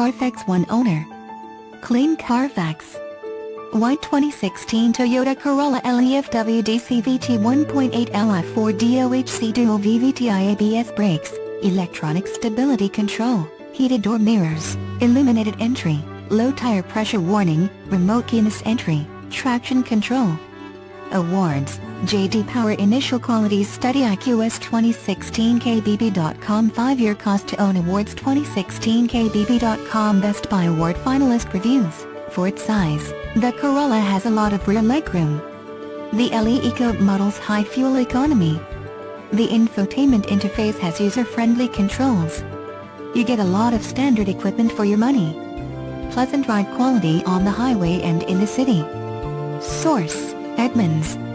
Carfax One owner. Clean Carfax. White 2016 Toyota Corolla LE FWD CVT 1.8 Li4 DOHC Dual VVTi ABS brakes, electronic stability control, heated door mirrors, illuminated entry, low tire pressure warning, remote keyless entry, traction control. Awards, JD Power Initial Qualities Study IQS 2016 KBB.com 5-year cost to own awards 2016 KBB.com Best Buy Award finalist reviews for its size, the Corolla has a lot of rear legroom. The LE Eco model's high fuel economy. The infotainment interface has user-friendly controls. You get a lot of standard equipment for your money. Pleasant ride quality on the highway and in the city. Source, Edmunds.